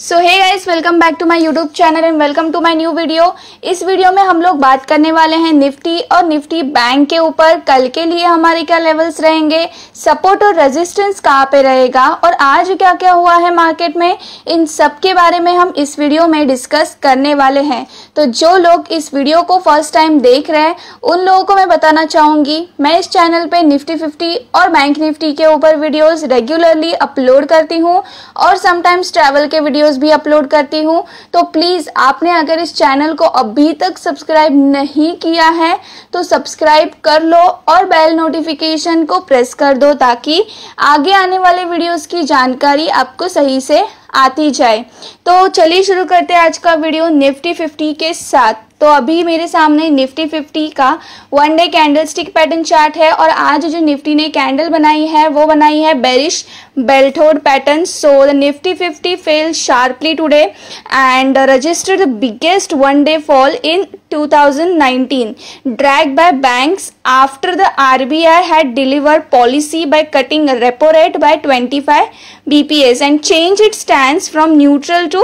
So hey guys welcome back to my YouTube channel and welcome to my new video इस video में हम लोग बात करने वाले हैं निफ्टी और निफ्टी बैंक के ऊपर। कल के लिए हमारे क्या लेवल्स रहेंगे? सपोर्ट और रेजिस्टेंस कहाँ पे रहेगा? और आज क्या क्या हुआ है मार्केट में? इन सब के बारे में हम इस वीडियो में डिस्कस करने वाले हैं। तो जो लोग इस वीडियो को फ़र्स्ट टाइम देख रहे हैं, उन लोगों को मैं बताना चाहूँगी। मैं इस चैनल पे निफ्टी फिफ्टी और बैंक निफ्टी के ऊपर वीडियोज़ रेगुलरली अपलोड करती हूँ। और समटाइम्स ट्रैवल के वीडियो वीडियोस भी अपलोड करती हूँ। तो प्लीज़, आपने अगर इस चैनल को अभी तक सब्सक्राइब नहीं किया है तो सब्सक्राइब कर लो और बेल नोटिफिकेशन को प्रेस कर दो ताकि आगे आने वाले वीडियोस की जानकारी आपको सही से आती जाए। तो चलिए शुरू करते हैं आज का वीडियो निफ्टी फिफ्टी के साथ। तो अभी मेरे सामने निफ्टी फिफ्टी का one day candlestick pattern chart है और आज जो निफ्टी ने कैंडल बनाई है, वो बनाई है bearish belt hold pattern so the Nifty fifty fell sharply today and registered the biggest one day fall in 2019 dragged by banks after the RBI had delivered policy by cutting repo rate by 25 BPS and changed its stance from neutral to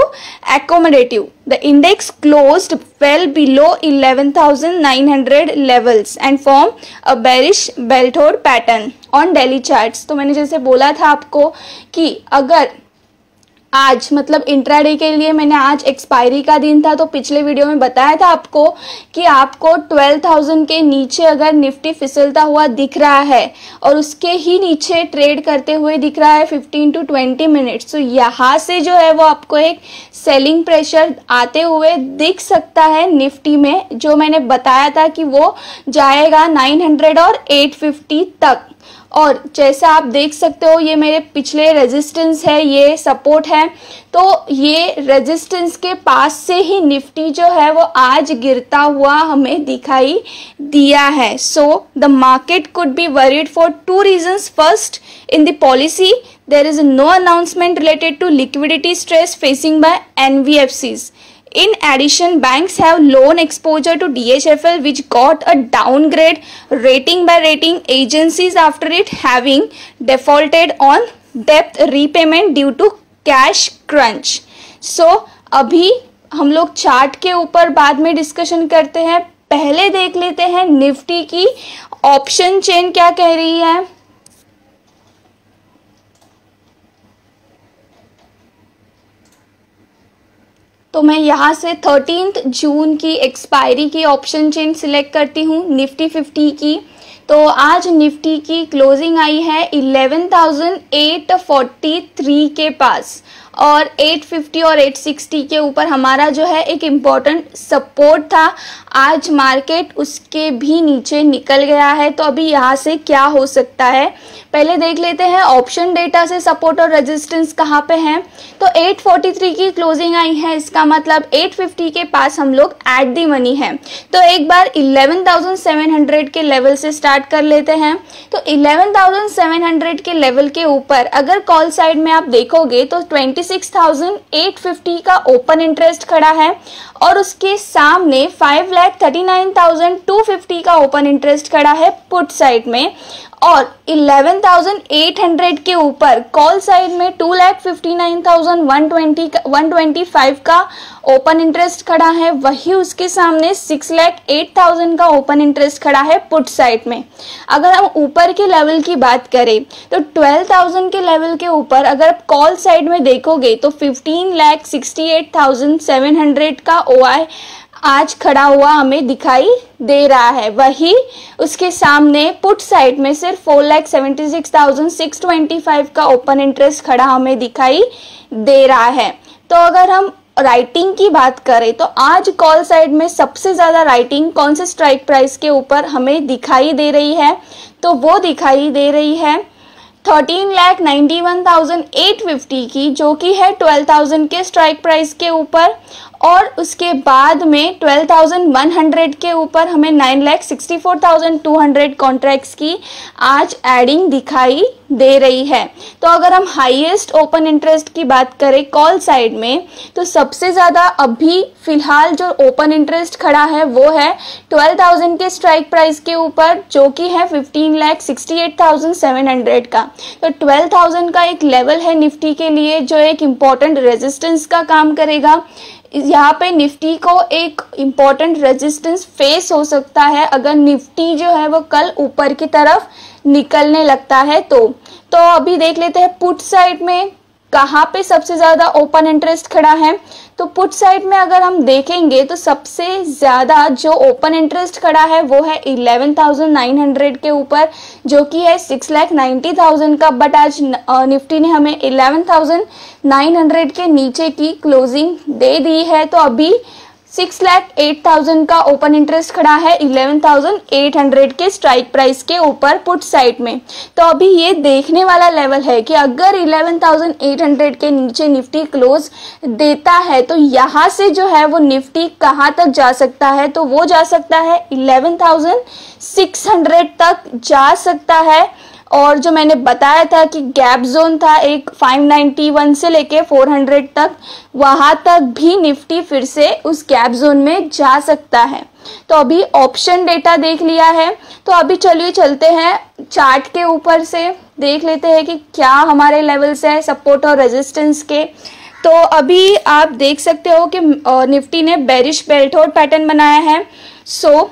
accommodative. The index closed well below 11,900 levels and formed a bearish bell-toed pattern on daily charts. तो मैंने जैसे बोला था आपको कि अगर आज मतलब इंट्राडे के लिए मैंने आज एक्सपायरी का दिन था तो पिछले वीडियो में बताया था आपको कि आपको 12,000 के नीचे अगर निफ्टी फिसलता हुआ दिख रहा है और उसके ही नीचे ट्रेड करते हुए दिख रहा है 15 टू 20 मिनट्स तो यहाँ से जो है वो आपको एक सेलिंग प्रेशर आते हुए दिख सकता है निफ्टी में जो मैंने बताया था कि वो जाएगा 900 और 850 तक। और जैसा आप देख सकते हो, ये मेरे पिछले रेजिस्टेंस है, ये सपोर्ट है। तो ये रेजिस्टेंस के पास से ही निफ्टी जो है, वो आज गिरता हुआ हमें दिखाई दिया है। So the market could be worried for two reasons first in the policy there is no announcement related to liquidity stress facing by NBFCs. In addition, banks have loan exposure to DHFL which got a downgrade rating by rating agencies after it having defaulted on debt repayment due to cash crunch. So, अभी हम लोग chart के ऊपर बाद में discussion करते हैं पहले देख लेते हैं निफ्टी की ऑप्शन चेन क्या कह रही है तो मैं यहाँ से थर्टीन जून की एक्सपायरी की ऑप्शन चेन सिलेक्ट करती हूँ निफ्टी फिफ्टी की। तो आज निफ्टी की क्लोजिंग आई है eleven thousand eight forty three के पास। और 850 और 860 के ऊपर हमारा जो है एक इंपॉर्टेंट सपोर्ट था। आज मार्केट उसके भी नीचे निकल गया है। तो अभी यहाँ से क्या हो सकता है? पहले देख लेते हैं ऑप्शन डेटा से सपोर्ट और रेजिस्टेंस कहाँ पे है? तो 843 की क्लोजिंग आई है। इसका मतलब 850 के पास हम लोग एट दी मनी है। तो एक बार 11,700 के लेवल से स्टार्ट कर लेते हैं। तो 11,700 के लेवल के ऊपर अगर कॉल साइड में आप देखोगे तो 26,850 का ओपन इंटरेस्ट खड़ा है। और उसके सामने five lakh thirty nine thousand two fifty का ओपन इंटरेस्ट खड़ा है पुट साइड में और 11,800 के ऊपर कॉल साइड में two lakh fifty nine thousand one twenty one twenty five का ओपन इंटरेस्ट खड़ा है। वही उसके सामने सिक्स लैख एट थाउज़ेंड का ओपन इंटरेस्ट खड़ा है पुट साइड में। अगर हम ऊपर के लेवल की बात करें तो ट्वेल्व थाउज़ेंड के लेवल के ऊपर अगर आप कॉल साइड में देखोगे तो fifteen lakh sixty eight thousand seven hundred का ओ आज खड़ा हुआ हमें दिखाई दे रहा है। वही उसके सामने पुट साइड में सिर्फ़ four lakh seventy six thousand six twenty five का ओपन इंटरेस्ट खड़ा हमें दिखाई दे रहा है। तो अगर हम राइटिंग की बात करें तो आज कॉल साइड में सबसे ज़्यादा राइटिंग कौन से स्ट्राइक प्राइस के ऊपर हमें दिखाई दे रही है? तो वो दिखाई दे रही है thirteen lakh ninety one thousand eight fifty की, जो कि है ट्वेल्व थाउज़ेंड के स्ट्राइक प्राइस के ऊपर। और उसके बाद में 12,100 के ऊपर हमें nine lakh sixty four thousand two hundred contracts की आज एडिंग दिखाई दे रही है। तो अगर हम हाईएस्ट ओपन इंटरेस्ट की बात करें कॉल साइड में तो सबसे ज़्यादा अभी फ़िलहाल जो ओपन इंटरेस्ट खड़ा है वो है 12,000 के स्ट्राइक प्राइस के ऊपर जो कि है fifteen lakh sixty eight thousand seven hundred का। तो 12,000 का एक लेवल है निफ्टी के लिए जो एक इंपॉर्टेंट रेजिस्टेंस का काम करेगा। यहाँ पे निफ्टी को एक इंपॉर्टेंट रेजिस्टेंस फेस हो सकता है। अगर निफ्टी जो है वो कल ऊपर की तरफ़ निकलने लगता है तो। तो अभी देख लेते हैं, पुट साइड में कहाँ पे सबसे ज़्यादा ओपन इंटरेस्ट खड़ा है? तो पुट साइड में अगर हम देखेंगे तो सबसे ज़्यादा जो ओपन इंटरेस्ट खड़ा है वो है 11,900 के ऊपर जो कि है सिक्स लैख नाइन्टी थाउज़ेंड का। बट आज निफ्टी ने हमें 11,900 के नीचे की क्लोजिंग दे दी है। तो अभी सिक्स लैख एट थाउज़ेंड का ओपन इंटरेस्ट खड़ा है, इलेवन थाउज़ेंड एट हंड्रेड के स्ट्राइक प्राइस के ऊपर पुट साइड में। तो अभी ये देखने वाला लेवल है कि अगर इलेवन थाउज़ेंड एट हंड्रेड के नीचे निफ्टी क्लोज देता है तो यहाँ से जो है वो निफ्टी कहाँ तक जा सकता है? तो वो जा सकता है इलेवन थाउज़ेंड सिक्स हंड्रेड तक जा सकता है। और जो मैंने बताया था कि गैप जोन था एक 591 से लेके 400 तक वहाँ तक भी निफ्टी फिर से उस गैप जोन में जा सकता है। तो अभी ऑप्शन डेटा देख लिया है। तो अभी चलिए चलते हैं चार्ट के ऊपर से देख लेते हैं कि क्या हमारे लेवल्स है सपोर्ट और रेजिस्टेंस के। तो अभी आप देख सकते हो कि निफ्टी ने बेरिश बेल्ट और पैटर्न बनाया है। सो so,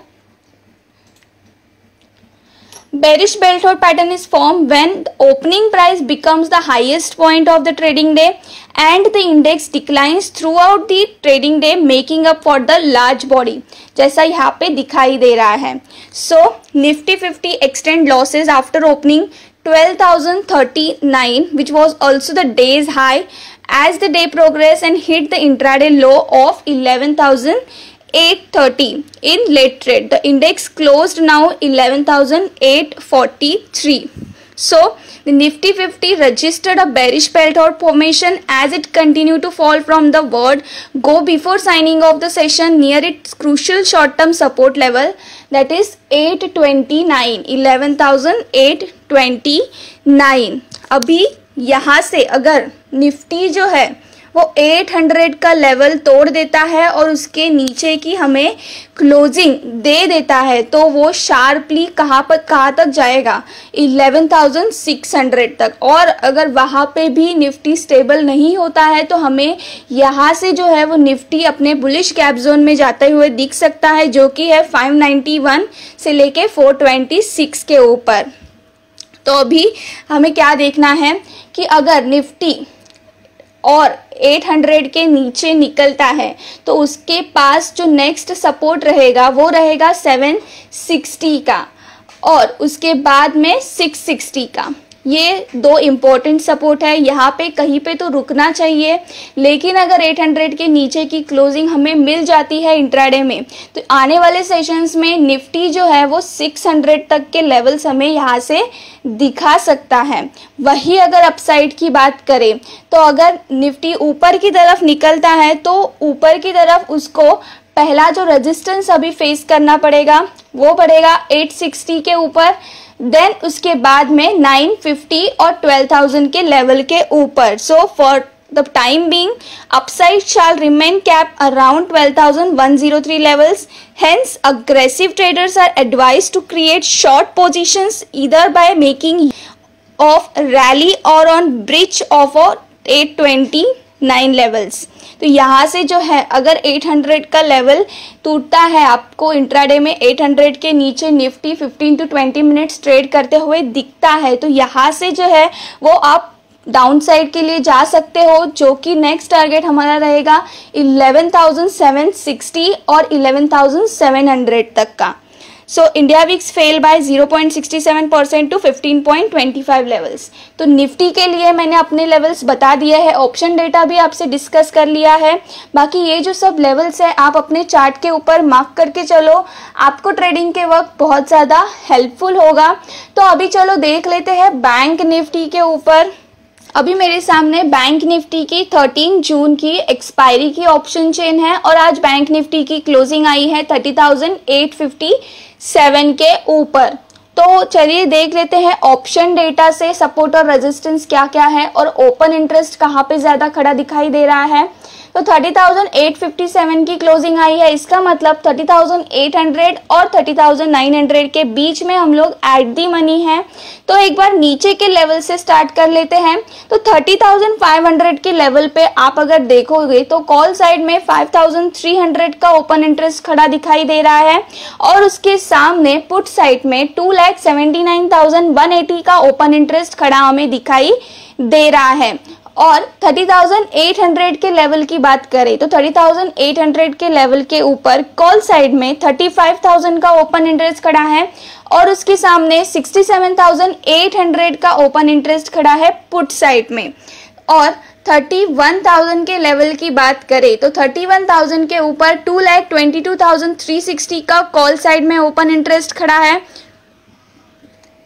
Bearish bell throat pattern is formed when the opening price becomes the highest point of the trading day and the index declines throughout the trading day making up for the large body जैसा यहाँ पे दिखाई दे रहा है so nifty 50 extend losses after opening 12,039 which was also the day's high as the day progressed and hit the intraday low of 11,000 830 in late trade. The index closed now 11,843. So the Nifty 50 registered a bearish belt out formation as it continued to fall from the word go before signing of the session near its crucial short term support level that is 829 11829 अभी यहाँ से अगर Nifty जो है वो 800 का level तोड़ देता है और उसके नीचे की हमें क्लोजिंग दे देता है तो वो शार्पली कहाँ पर कहाँ तक जाएगा? 11,600 तक। और अगर वहाँ पे भी निफ्टी स्टेबल नहीं होता है तो हमें यहाँ से जो है वो निफ्टी अपने बुलिश कैप जोन में जाते हुए दिख सकता है जो कि है 591 से लेके 426 के ऊपर। तो अभी हमें क्या देखना है कि अगर निफ्टी और 800 के नीचे निकलता है तो उसके पास जो नेक्स्ट सपोर्ट रहेगा, वो रहेगा 760 का और उसके बाद में 660 का। ये दो इम्पोर्टेंट सपोर्ट है। यहाँ पे कहीं पे तो रुकना चाहिए, लेकिन अगर 800 के नीचे की क्लोजिंग हमें मिल जाती है इंट्राडे में तो आने वाले सेशंस में निफ्टी जो है वो 600 तक के लेवल्स हमें यहाँ से दिखा सकता है। वही अगर अपसाइड की बात करें तो अगर निफ्टी ऊपर की तरफ़ निकलता है तो ऊपर की तरफ़ उसको पहला जो रजिस्टेंस अभी फेस करना पड़ेगा वो पड़ेगा 860 के ऊपर देन उसके बाद में 950 और 12,000 के लेवल के ऊपर. So for the time being upside shall remain cap around 12,103 levels hence aggressive traders are advised to create short positions either by making of rally or on breach of 820 829 levels तो यहाँ से जो है अगर 800 का level टूटता है आपको इंट्राडे में 800 के नीचे निफ्टी 15 टू 20 मिनट्स ट्रेड करते हुए दिखता है तो यहाँ से जो है वो आप डाउन साइड के लिए जा सकते हो जो कि नेक्स्ट टारगेट हमारा रहेगा 11,760 और 11,700 तक का। So India VIX fell by 0.67 percent to 15.25 levels तो निफ्टी के लिए मैंने अपने लेवल्स बता दिए हैं ऑप्शन डेटा भी आपसे डिस्कस कर लिया है। बाकी ये जो सब लेवल्स है, आप अपने चार्ट के ऊपर मार्क करके चलो। आपको ट्रेडिंग के वक्त बहुत ज़्यादा हेल्पफुल होगा। तो अभी चलो देख लेते हैं बैंक निफ्टी के ऊपर। अभी मेरे सामने बैंक निफ्टी की 13 जून की एक्सपायरी की ऑप्शन चेन है और आज बैंक निफ्टी की क्लोजिंग आई है 30,857 के ऊपर। तो चलिए देख लेते हैं ऑप्शन डेटा से सपोर्ट और रेजिस्टेंस क्या क्या है और ओपन इंटरेस्ट कहाँ पे ज़्यादा खड़ा दिखाई दे रहा है। तो 30,857 की क्लोजिंग आई है। इसका मतलब 30,800 और 30,900 के बीच में हम लोग एट दी मनी है। तो एक बार नीचे के लेवल से स्टार्ट कर लेते हैं। तो 30,500 के लेवल पे आप अगर देखोगे तो कॉल साइड में 5,300 का ओपन इंटरेस्ट खड़ा दिखाई दे रहा है और उसके सामने पुट साइड में two lakh seventy nine thousand one eighty का ओपन इंटरेस्ट खड़ा हमें दिखाई दे रहा है। और 30,800 के लेवल की बात करें तो 30,800 के लेवल के ऊपर कॉल साइड में 35,000 का ओपन इंटरेस्ट खड़ा है और उसके सामने 67,800 का ओपन इंटरेस्ट खड़ा है पुट साइड में। और 31,000 के लेवल की बात करें तो 31,000 के ऊपर two lakh twenty two thousand three sixty का कॉल साइड में ओपन इंटरेस्ट खड़ा है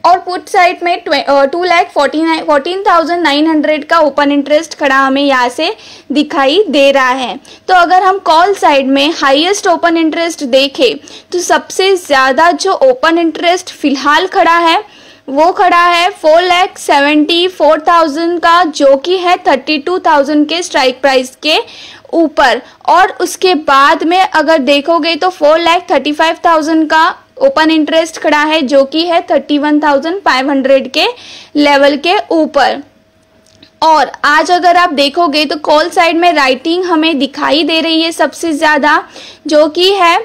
और पुट साइड में two lakh fourteen thousand nine hundred का ओपन इंटरेस्ट खड़ा हमें यहाँ से दिखाई दे रहा है। तो अगर हम कॉल साइड में हाईएस्ट ओपन इंटरेस्ट देखें तो सबसे ज़्यादा जो ओपन इंटरेस्ट फ़िलहाल खड़ा है, वो खड़ा है four lakh seventy four thousand का, जो कि है थर्टी टू थाउज़ेंड के स्ट्राइक प्राइस के ऊपर। और उसके बाद में अगर देखोगे तो four lakh thirty five thousand का ओपन इंटरेस्ट खड़ा है, जो कि है thirty one thousand five hundred के लेवल के ऊपर। और आज अगर आप देखोगे तो कॉल साइड में राइटिंग हमें दिखाई दे रही है सबसे ज़्यादा, जो कि है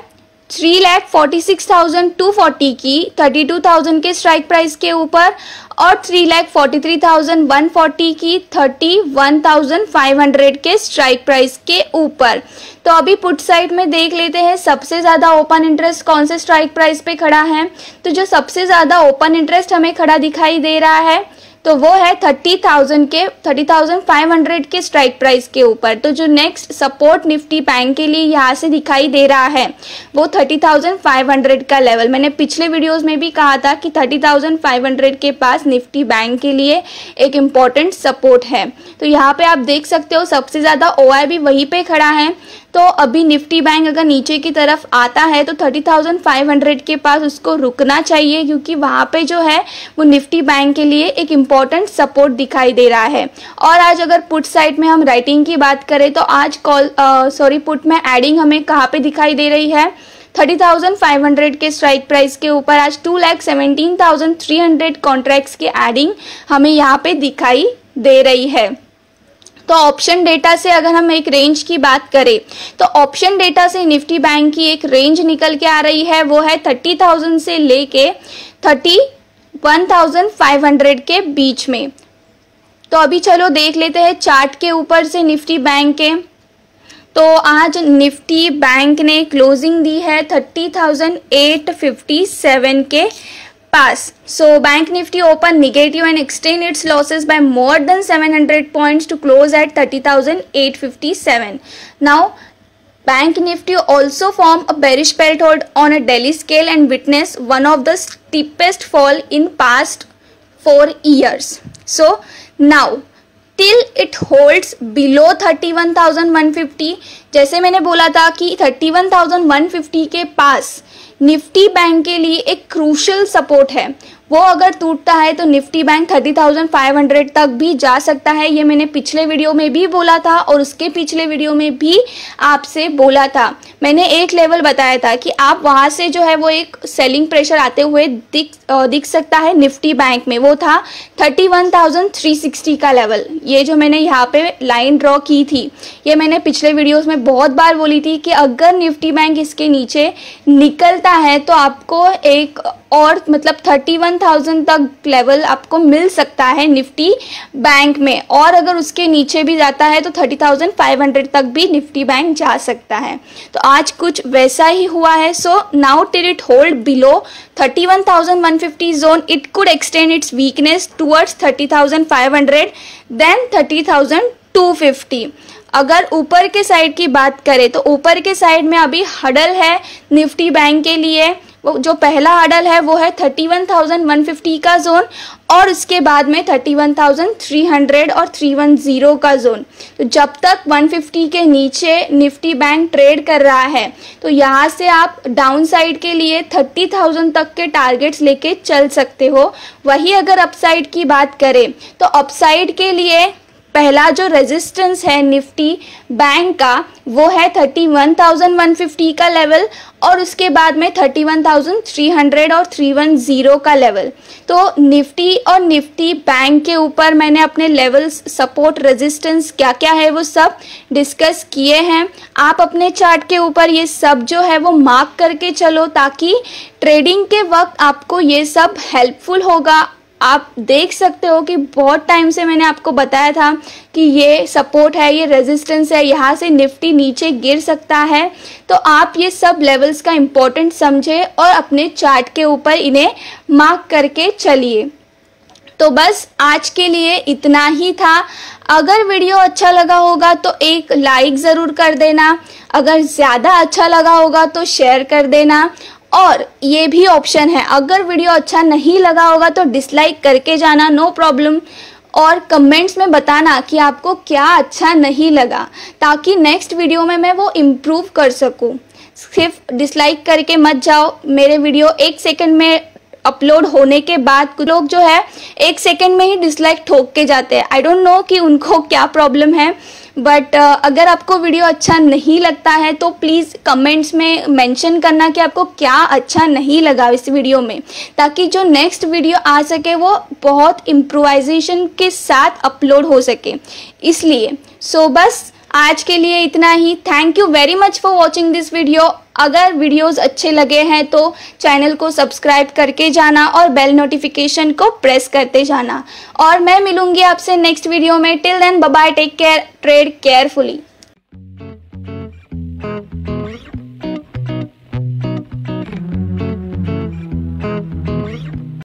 three lakh forty six thousand two forty की, थर्टी टू थाउज़ेंड के स्ट्राइक प्राइस के ऊपर और three lakh forty three thousand one forty की, thirty one thousand five hundred के स्ट्राइक प्राइस के ऊपर। तो अभी पुट साइड में देख लेते हैं, सबसे ज़्यादा ओपन इंटरेस्ट कौन से स्ट्राइक प्राइस पे खड़ा है? तो जो सबसे ज़्यादा ओपन इंटरेस्ट हमें खड़ा दिखाई दे रहा है तो वो है थर्टी थाउज़ेंड के थर्टी थाउज़ेंड फाइव हंड्रेड के स्ट्राइक प्राइस के ऊपर। तो जो नेक्स्ट सपोर्ट निफ्टी बैंक के लिए यहाँ से दिखाई दे रहा है, वो थर्टी थाउज़ेंड फाइव हंड्रेड का लेवल मैंने पिछले वीडियोस में भी कहा था कि थर्टी थाउज़ेंड फाइव हंड्रेड के पास निफ्टी बैंक के लिए एक इंपॉर्टेंट सपोर्ट है। तो यहाँ पे आप देख सकते हो, सबसे ज़्यादा ओआई भी वहीं पे खड़ा है। तो अभी निफ्टी बैंक अगर नीचे की तरफ़ आता है तो थर्टी थाउज़ेंड फाइव हंड्रेड के पास उसको रुकना चाहिए, क्योंकि वहाँ पे जो है, वो निफ्टी बैंक के लिए एक इंपॉर्टेंट सपोर्ट दिखाई दे रहा है। और आज अगर पुट साइड में हम राइटिंग की बात करें तो आज कॉल सॉरी पुट में एडिंग हमें कहाँ पे दिखाई दे रही है? थर्टी थाउज़ेंड फाइव हंड्रेड के स्ट्राइक प्राइस के ऊपर आज two lakh seventeen thousand three hundred contracts की एडिंग हमें यहाँ पे दिखाई दे रही है। तो ऑप्शन डेटा से अगर हम एक रेंज की बात करें तो ऑप्शन डेटा से निफ्टी बैंक की एक रेंज निकल के आ रही है, वो है थर्टी थाउज़ेंड से लेके थर्टी 1500 के बीच में। तो अभी चलो देख लेते हैं चार्ट के ऊपर से निफ्टी बैंक के। तो आज निफ्टी बैंक ने क्लोजिंग दी है 30,857 के पास। So bank Nifty open negative and extend its losses by more than 700 points to close at 30,857 now Bank Nifty also formed a bearish belt hold on a daily scale and witnessed one of the steepest fall in past 4 years. So now till it holds below 31,150 जैसे मैंने बोला था कि 31,150 के पास Nifty bank के लिए एक crucial support है वो अगर टूटता है तो Nifty bank thirty thousand five hundred तक भी जा सकता है। ये मैंने पिछले वीडियो में भी बोला था और उसके पिछले वीडियो में भी आपसे बोला था। मैंने एक लेवल बताया था कि आप वहाँ से जो है वो एक सेलिंग प्रेशर आते हुए दिख दिख सकता है निफ्टी बैंक में। वो था thirty one thousand three sixty का लेवल ये जो मैंने यहाँ पे लाइन ड्रॉ की थी, ये मैंने पिछले वीडियोस में बहुत बार बोली थी कि अगर निफ्टी बैंक इसके नीचे निकलता है तो आपको एक और मतलब थर्टी वन थाउज़ेंड तक लेवल आपको मिल सकता है निफ्टी बैंक में। और अगर उसके नीचे भी जाता है तो थर्टी थाउज़ेंड फाइव हंड्रेड तक भी निफ्टी बैंक जा सकता है। तो आज कुछ वैसा ही हुआ है। So now till it hold below thirty one thousand one fifty zone it could extend its weakness towards thirty thousand five hundred then thirty thousand two fifty अगर ऊपर के साइड की बात करें तो ऊपर के साइड में अभी हडल है निफ्टी बैंक के लिए। वो जो पहला हडल है, वो है thirty one thousand one fifty का जोन और उसके बाद में thirty one thousand three hundred और थ्री वन ज़ीरो का जोन तो जब तक वन फिफ्टी के नीचे निफ्टी बैंक ट्रेड कर रहा है तो यहाँ से आप डाउन साइड के लिए थर्टी थाउज़ेंड तक के टारगेट्स लेके चल सकते हो। वही अगर अपसाइड की बात करें तो अपसाइड के लिए पहला जो रेजिस्टेंस है निफ्टी बैंक का, वो है thirty one thousand one fifty का लेवल और उसके बाद में thirty one thousand three hundred और थ्री वन ज़ीरो का लेवल तो निफ्टी और निफ्टी बैंक के ऊपर मैंने अपने लेवल्स सपोर्ट रेजिस्टेंस क्या क्या है वो सब डिस्कस किए हैं। आप अपने चार्ट के ऊपर ये सब जो है वो मार्क करके चलो ताकि ट्रेडिंग के वक्त आपको ये सब हेल्पफुल होगा। आप देख सकते हो कि बहुत टाइम से मैंने आपको बताया था कि ये सपोर्ट है, ये रेजिस्टेंस है, यहाँ से निफ्टी नीचे गिर सकता है। तो आप ये सब लेवल्स का इम्पोर्टेंट समझे और अपने चार्ट के ऊपर इन्हें मार्क करके चलिए। तो बस आज के लिए इतना ही था। अगर वीडियो अच्छा लगा होगा तो एक लाइक ज़रूर कर देना। अगर ज़्यादा अच्छा लगा होगा तो शेयर कर देना। और ये भी ऑप्शन है। अगर वीडियो अच्छा नहीं लगा होगा तो डिसलाइक करके जाना नो प्रॉब्लम और कमेंट्स में बताना कि आपको क्या अच्छा नहीं लगा, ताकि नेक्स्ट वीडियो में मैं वो इम्प्रूव कर सकूँ। सिर्फ़ डिसलाइक करके मत जाओ। मेरे वीडियो एक सेकंड में अपलोड होने के बाद कुछ लोग जो है, एक सेकंड में ही डिसलाइक ठोक के जाते हैं। आई डोंट नो कि उनको क्या प्रॉब्लम है। बट uh, अगर आपको वीडियो अच्छा नहीं लगता है तो प्लीज़ कमेंट्स में मेंशन करना कि आपको क्या अच्छा नहीं लगा इस वीडियो में ताकि जो नेक्स्ट वीडियो आ सके वो बहुत इम्प्रोवाइजेशन के साथ अपलोड हो सके। इसलिए सो so बस आज के लिए इतना ही। Thank you very much for watching this video अगर वीडियोस अच्छे लगे हैं तो चैनल को सब्सक्राइब करके जाना और बेल नोटिफिकेशन को प्रेस करते जाना। और मैं मिलूँगी आपसे नेक्स्ट वीडियो में। Till then bye take care trade carefully